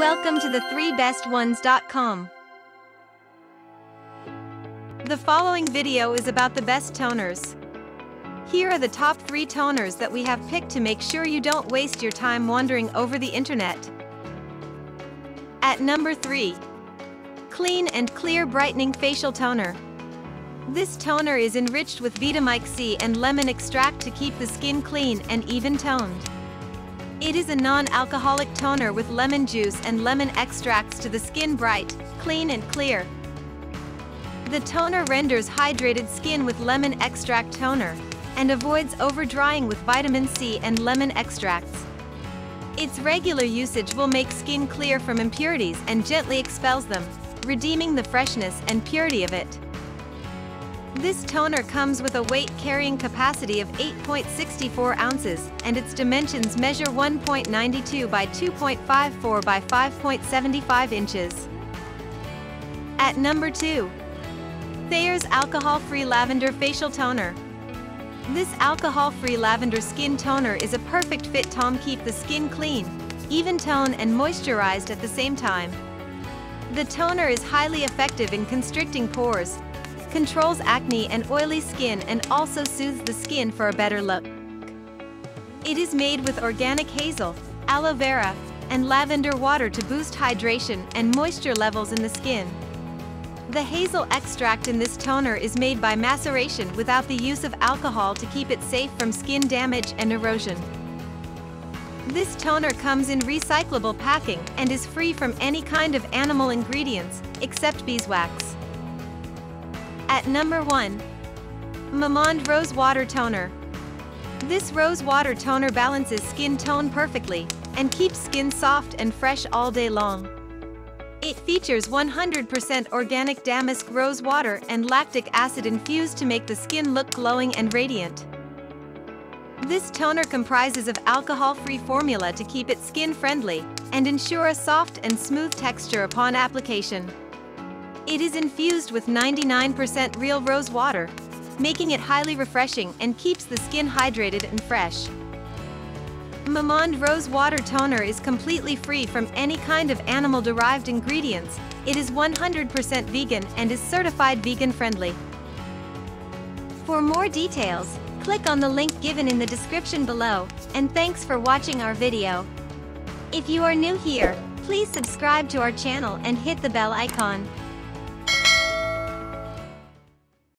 Welcome to the 3bestones.com. The following video is about the best toners. Here are the top 3 toners that we have picked to make sure you don't waste your time wandering over the internet. At number 3. Clean and Clear Brightening Facial Toner. This toner is enriched with Vitamin C and lemon extract to keep the skin clean and even toned. It is a non-alcoholic toner with lemon juice and lemon extracts to the skin bright, clean and clear. The toner renders hydrated skin with lemon extract toner and avoids over-drying with vitamin C and lemon extracts. Its regular usage will make skin clear from impurities and gently expels them, redeeming the freshness and purity of it. This toner comes with a weight-carrying capacity of 8.64 ounces, and its dimensions measure 1.92 by 2.54 by 5.75 inches. At number 2. Thayers Alcohol-Free Lavender Facial Toner. This alcohol-free lavender skin toner is a perfect fit to keep the skin clean, even tone and moisturized at the same time. The toner is highly effective in constricting pores, controls acne and oily skin and also soothes the skin for a better look. It is made with organic hazel, aloe vera, and lavender water to boost hydration and moisture levels in the skin. The hazel extract in this toner is made by maceration without the use of alcohol to keep it safe from skin damage and erosion. This toner comes in recyclable packing and is free from any kind of animal ingredients, except beeswax. At number 1. Mamonde Rose Water Toner. This rose water toner balances skin tone perfectly and keeps skin soft and fresh all day long. It features 100% organic damask rose water and lactic acid infused to make the skin look glowing and radiant. This toner comprises of alcohol-free formula to keep it skin-friendly and ensure a soft and smooth texture upon application. It is infused with 99% real rose water, making it highly refreshing and keeps the skin hydrated and fresh. Mamonde Rose Water Toner is completely free from any kind of animal-derived ingredients. It is 100% vegan and is certified vegan-friendly. For more details, click on the link given in the description below, and thanks for watching our video. If you are new here, please subscribe to our channel and hit the bell icon.